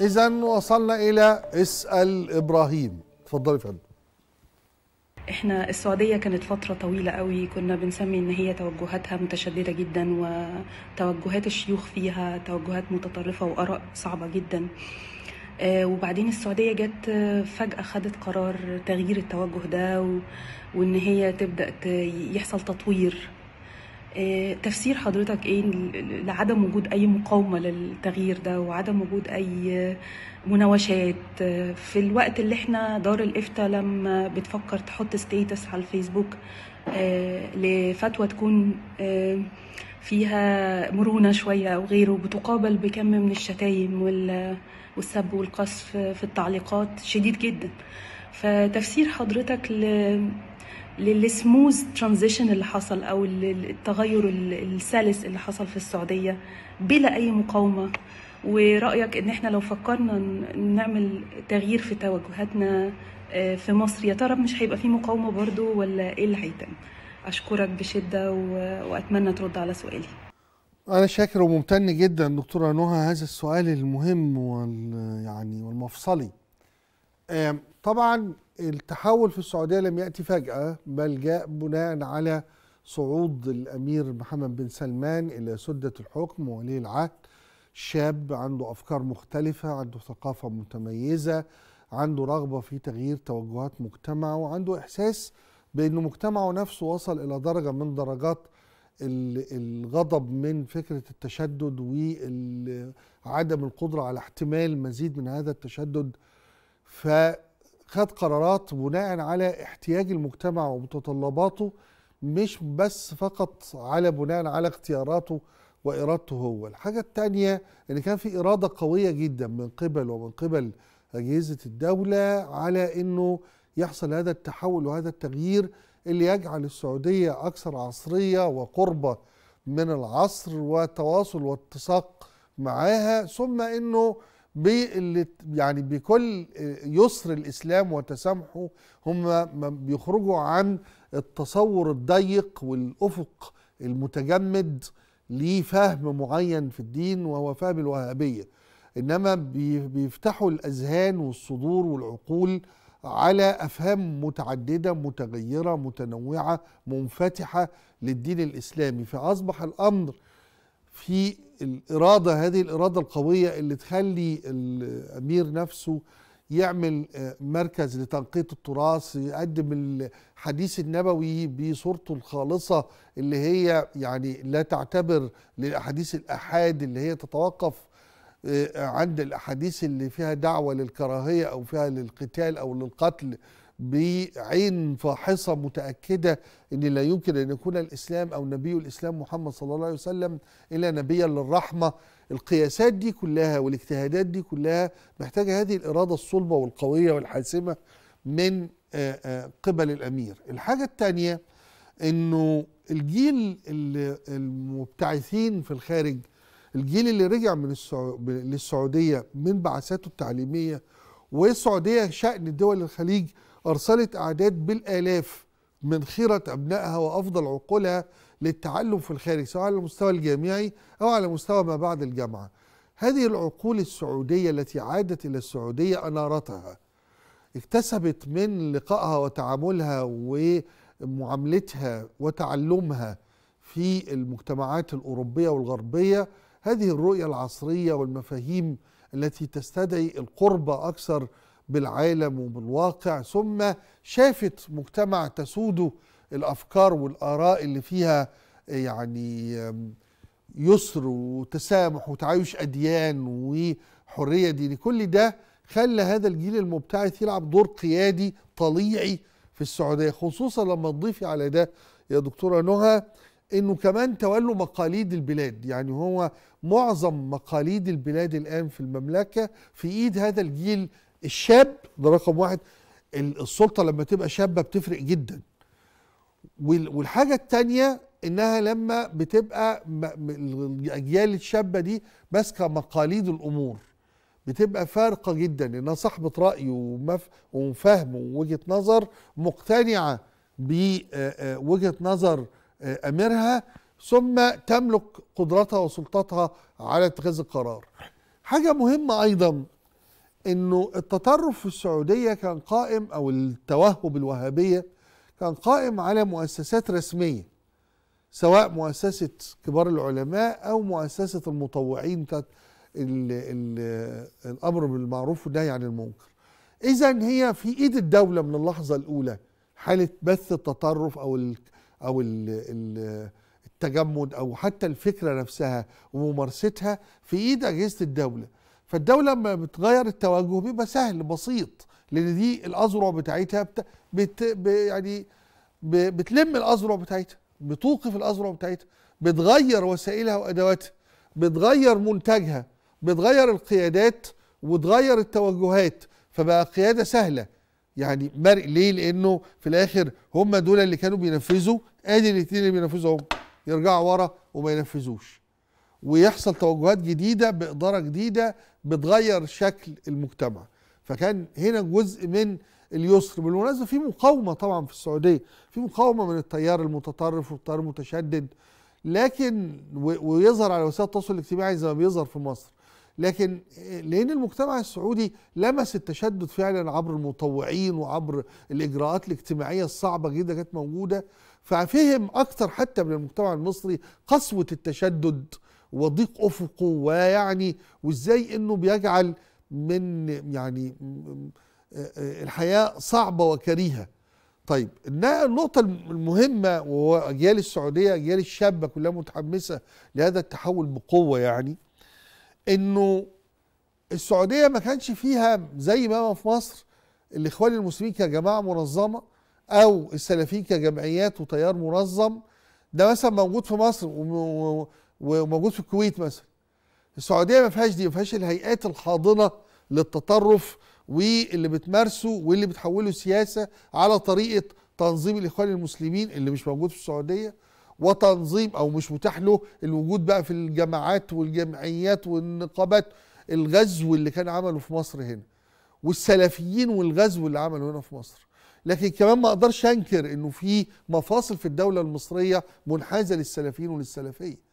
إذا وصلنا إلى اسأل إبراهيم. اتفضلي فندم. إحنا السعودية كانت فترة طويلة قوي. كنا بنسمي إن هي توجهاتها متشددة جدا وتوجهات الشيوخ فيها توجهات متطرفة وآراء صعبة جدا. آه، وبعدين السعودية جت آه، فجأة خدت قرار تغيير التوجه ده وإن هي تبدأ ت- يحصل تطوير. تفسير حضرتك إيه لعدم وجود أي مقاومة للتغيير ده وعدم وجود أي مناوشات آه، في الوقت اللي إحنا دار الإفتاء لما بتفكر تحط status على الفيسبوك آه، لفتوى تكون آه، فيها مرونة شوية أو غيره بتقابل بكم من الشتايم وال- والسب والقذف في التعليقات شديد جدا. فتفسير حضرتك لل smooth transition اللي حصل أو ال- التغير ال- السلس اللي حصل في السعودية بلا أي مقاومة. ورأيك إن إحنا لو فكرنا نعمل تغيير في توجهاتنا آه، في مصر يا ترى مش هيبقى في مقاومة برضو ولا إيه اللي هيتم؟ أشكرك بشدة وأتمنى ترد على سؤالي. أنا شاكر وممتن جدا دكتورة نهى هذا السؤال المهم وال يعني والمفصلي. طبعا التحول في السعودية لم يأتي فجأة بل جاء بناء على صعود الأمير محمد بن سلمان إلى سدة الحكم وولي العهد. شاب عنده أفكار مختلفة عنده ثقافة متميزة عنده رغبة في تغيير توجهات مجتمعه وعنده إحساس بأن مجتمعه نفسه وصل إلى درجة من درجات ال- الغضب من فكرة التشدد وعدم القدرة على احتمال مزيد من هذا التشدد. فخد قرارات بناء على احتياج المجتمع ومتطلباته مش بس فقط على بناء على اختياراته وإرادته هو. الحاجة التانية إن كان في إرادة قوية جدا من قبل ومن قبل أجهزة الدولة على إنه يحصل هذا التحول وهذا التغيير اللي يجعل السعودية أكثر عصرية وقربة من العصر وتواصل واتساق معاها ثم باللي يعني بكل يسر الإسلام وتسامحه هم بيخرجوا عن التصور الضيق والأفق المتجمد لفهم معين في الدين وهو فهم الوهابية. إنما بي- بيفتحوا الأذهان والصدور والعقول على أفهام متعددة متغيرة متنوعة منفتحة للدين الإسلامي. فأصبح الأمر في الإرادة هذه الإرادة القوية اللي تخلي الأمير نفسه يعمل آه، مركز لتنقية التراث يقدم الحديث النبوي بصورته الخالصة اللي هي يعني لا تعتبر للأحاديث الأحاد اللي هي تتوقف آه، عند الأحاديث اللي فيها دعوة للكراهية أو فيها للقتال أو للقتل. بعين فاحصة متأكدة أن لا يمكن أن يكون الإسلام أو نبي الإسلام محمد صلى الله عليه وسلم إلا نبيا للرحمة القياسات دي كلها والاجتهادات دي كلها محتاجة هذه الإرادة الصلبة والقوية والحاسمة من آه، آه، قبل الأمير الحاجة الثانية أنه الجيل المبتعثين في الخارج الجيل اللي رجع من. للسعودية من بعثاته التعليمية والسعودية شأن دول الخليج أرسلت أعداد بالآلاف من خيرة أبنائها وأفضل عقولها للتعلم في الخارج سواء على المستوى الجامعي أو على مستوى ما بعد الجامعة. هذه العقول السعودية التي عادت إلى السعودية أنارتها اكتسبت من لقائها وتعاملها ومعاملتها وتعلمها في المجتمعات الأوروبية والغربية. هذه الرؤية العصرية والمفاهيم التي تستدعي القرب أكثر بالعالم وبالواقع ثم شافت مجتمع تسوده الأفكار والآراء اللي فيها يعني يسر وتسامح وتعايش أديان وحرية دينية. كل ده خلى هذا الجيل المبتعث يلعب دور قيادي طليعي في السعودية خصوصا لما تضيفي على ده يا دكتورة نهى إنه كمان تولوا مقاليد البلاد. يعني هو معظم مقاليد البلاد الآن في المملكة في إيد هذا الجيل الشاب ده رقم واحد. السلطة لما تبقى شابة بتفرق جدا. والحاجة الثانية إنها لما بتبقى الأجيال الشابة دي ماسكة مقاليد الأمور. بتبقى فارقة جدا. إنها صاحبة رأي وفهم ووجهة نظر مقتنعة بوجهه نظر أميرها ثم تملك قدرتها وسلطتها على اتخاذ القرار. حاجة مهمة أيضا إنه التطرف في السعودية كان قائم أو التوهب الوهابية كان قائم على مؤسسات رسمية سواء مؤسسة كبار العلماء أو مؤسسة المطوعين بتاعت ال ال الأمر بالمعروف والنهي عن المنكر. اذا هي في إيد الدولة من اللحظة الأولى حالة بث التطرف أو ال أو ال ال التجمد أو حتى الفكرة نفسها وممارستها في إيد أجهزة الدولة. فالدولة لما بتغير التوجه بيبقى سهل بسيط لأن دي الأذرع بتاعتها بت بت ب يعني ب بتلم الأذرع بتاعتها بتوقف الأذرع بتاعتها بتغير وسائلها وأدواتها بتغير منتجها بتغير القيادات وتغير التوجهات فبقى قيادة سهلة. يعني مرء ليه؟ لأنه في الآخر هم دول اللي كانوا بينفذوا آدي الاثنين اللي بينفذوا هم. يرجعوا ورا وما ينفذوش. ويحصل توجهات جديدة بإدارة جديدة بتغير شكل المجتمع. فكان هنا جزء من اليسر. بالمناسبة في مقاومة طبعا في السعودية. في مقاومة من التيار المتطرف والتيار المتشدد. لكن ويظهر على وسائل التواصل الاجتماعي زي ما بيظهر في مصر. لكن لأن المجتمع السعودي لمس التشدد فعلا عبر المطوعين وعبر الإجراءات الاجتماعية الصعبة جدا كانت موجودة. ففهم أكثر حتى من المجتمع المصري قسوة التشدد وضيق أفقه ويعني وإزاي إنه بيجعل من يعني الحياة صعبة وكريهة. طيب النقطة المهمة وهو أجيال السعودية أجيال الشابة كلها متحمسة لهذا التحول بقوة يعني إنه السعودية ما كانش فيها زي ما في مصر الإخوان المسلمين كجماعة منظمة أو السلفيين كجمعيات وتيار منظم. ده مثلا موجود في مصر وموجود في الكويت مثلا. السعودية ما فيهاش دي ما فيهاش الهيئات الحاضنة للتطرف واللي بتمارسه واللي بتحوله سياسة على طريقة تنظيم الإخوان المسلمين اللي مش موجود في السعودية وتنظيم أو مش متاح له الوجود بقى في الجامعات والجمعيات والنقابات. الغزو اللي كان عمله في مصر هنا والسلفيين والغزو اللي عمله هنا في مصر. لكن كمان ما أقدرش أنكر إنه في مفاصل في الدولة المصرية منحازة للسلفيين وللسلفية.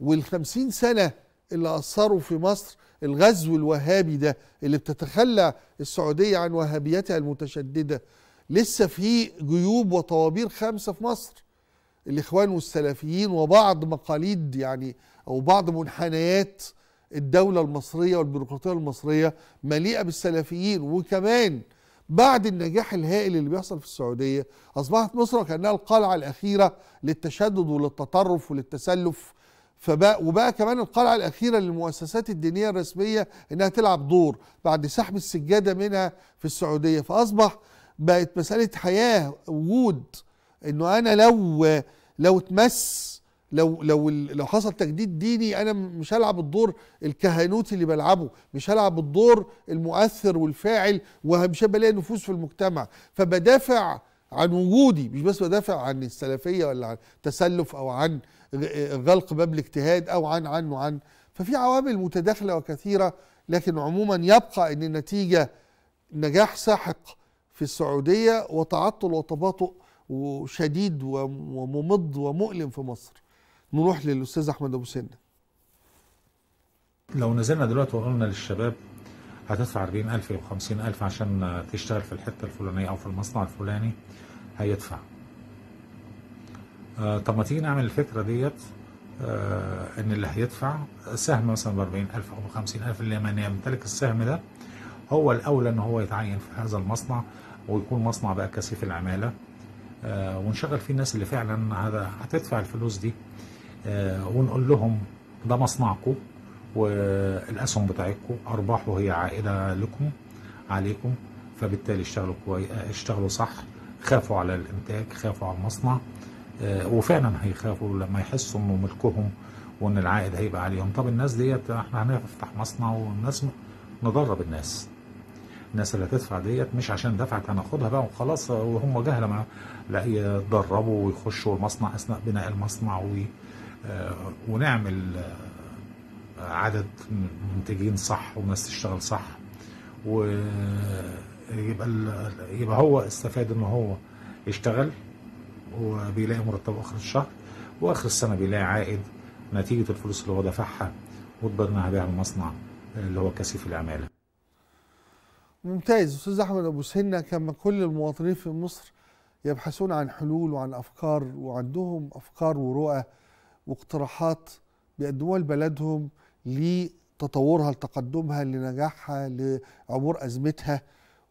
والخمسين سنة اللي أثروا في مصر الغزو الوهابي ده اللي بتتخلى السعودية عن وهابيتها المتشددة. لسه في جيوب وطوابير خمسة في مصر. الإخوان والسلفيين وبعض مقاليد يعني أو بعض منحنيات الدولة المصرية والبيروقراطية المصرية مليئة بالسلفيين. وكمان بعد النجاح الهائل اللي بيحصل في السعودية أصبحت مصر كأنها القلعة الأخيرة للتشدد وللتطرف وللتسلف فبقى وبقى كمان القلعة الأخيرة للمؤسسات الدينية الرسمية إنها تلعب دور بعد سحب السجادة منها في السعودية. فأصبح بقت مسألة حياة وجود إنه أنا لو لو اتمس لو لو لو حصل تجديد ديني أنا مش هلعب الدور الكهنوتي اللي بلعبه مش هلعب الدور المؤثر والفاعل ومش هيبقى ليا نفوذ في المجتمع. فبدافع عن وجودي مش بس بدافع عن السلفية ولا عن تسلف أو عن غلق باب الاجتهاد أو عن عن وعن. ففي عوامل متداخلة وكثيرة لكن عموما يبقى إن النتيجة نجاح ساحق في السعودية وتعطل وتباطؤ شديد وممض ومؤلم في مصر. نروح للأستاذ أحمد أبو سنة. لو نزلنا دلوقتي وقلنا للشباب هتدفع 40000 أو 50000 عشان تشتغل في الحتة الفلانية أو في المصنع الفلاني هيدفع. آه طب ما تيجي نعمل الفكرة ديت آه إن اللي هيدفع سهم مثلا ب 40000 أو ب 50000 اللي من يمتلك السهم ده هو الأولى إن هو يتعين في هذا المصنع ويكون مصنع بقى كثيف العمالة آه ونشغل فيه الناس اللي فعلا هذا هتدفع الفلوس دي آه ونقول لهم ده مصنعكم والأسهم بتاعتكم أرباحه هي عائدة لكم عليكم فبالتالي اشتغلوا كويس اشتغلوا صح خافوا على الإنتاج خافوا على المصنع وفعلا هيخافوا لما يحسوا إنه ملكهم وإن العائد هيبقى عليهم. طب الناس ديت إحنا هنفتح مصنع والناس ندرب الناس. الناس اللي هتدفع ديت مش عشان دفعت هناخدها بقى وخلاص وهم جهله ما لا يتدربوا ويخشوا المصنع أثناء بناء المصنع آه ونعمل آه عدد منتجين صح وناس تشتغل صح. ويبقى يبقى هو استفاد ان هو يشتغل. وبيلاقي مرتب آخر الشهر وآخر السنة بيلاقي عائد نتيجة الفلوس اللي هو دفعها وتبناها بيها المصنع اللي هو كثيف العمالة. ممتاز أستاذ أحمد أبو سنة كما كل المواطنين في مصر يبحثون عن حلول وعن أفكار وعندهم أفكار ورؤى واقتراحات بيقدموها لبلدهم لتطورها لتقدمها لنجاحها لعبور أزمتها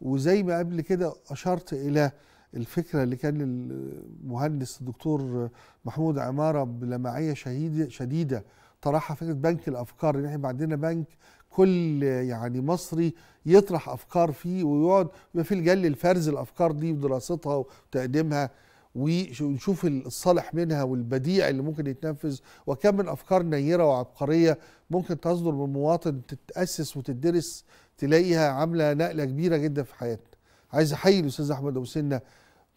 وزي ما قبل كده أشرت إلى الفكرة اللي كان المهندس الدكتور محمود عمارة بلمعية شهيده شديدة طرحها فكرة بنك الأفكار إن إحنا عندنا بنك كل يعني مصري يطرح أفكار فيه ويقعد يبقى في لجان للفرز الأفكار دي ودراستها وتقديمها ونشوف الصالح منها والبديع اللي ممكن يتنفذ وكم من أفكار نيرة وعبقرية ممكن تصدر من مواطن تتأسس وتدرس تلاقيها عاملة نقلة كبيرة جدا في حياتنا. عايز أحيي الأستاذ أحمد أبو سنة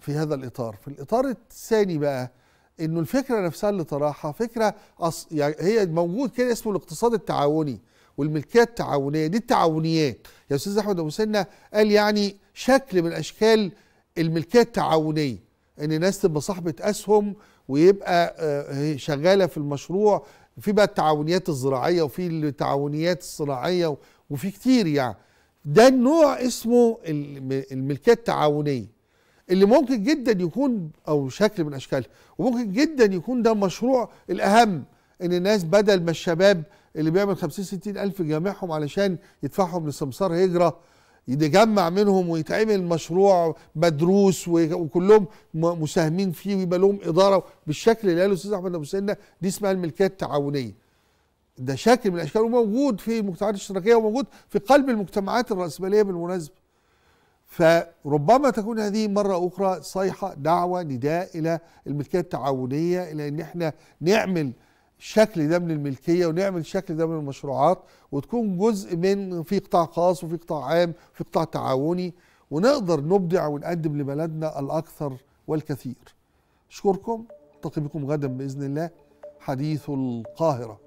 في هذا الإطار. في الإطار الثاني بقى إنه الفكرة نفسها اللي طرحها فكرة أص... يعني هي موجود كده اسمه الاقتصاد التعاوني والملكية التعاونية. دي التعاونيات. يا أستاذ أحمد أبو سنة قال يعني شكل من أشكال الملكية التعاونية إن الناس تبقى صاحبة أسهم ويبقى آه، شغالة في المشروع. في بقى التعاونيات الزراعية وفي التعاونيات الصناعية وفي كتير يعني. ده النوع اسمه الملكية التعاونية اللي ممكن جدا يكون أو شكل من اشكالها وممكن جدا يكون ده المشروع الأهم إن الناس بدل ما الشباب اللي بيعمل 50 60 ألف جامعهم علشان يدفعهم لسمسار هجرة يتجمع منهم ويتعمل مشروع مدروس وكلهم مساهمين فيه ويبقى لهم إدارة بالشكل اللي قاله الأستاذ أحمد أبو سنة دي اسمها الملكية التعاونية. ده شكل من الأشكال وموجود في المجتمعات الاشتراكية وموجود في قلب المجتمعات الرأسمالية بالمناسبة. فربما تكون هذه مرة أخرى صيحة دعوة نداء إلى الملكية التعاونية إلى أن إحنا نعمل الشكل ده من الملكيه ونعمل الشكل ده من المشروعات وتكون جزء من في قطاع خاص وفي قطاع عام في قطاع تعاوني ونقدر نبدع ونقدم لبلدنا الأكثر والكثير. أشكركم ألتقي بكم غدا بإذن الله حديث القاهرة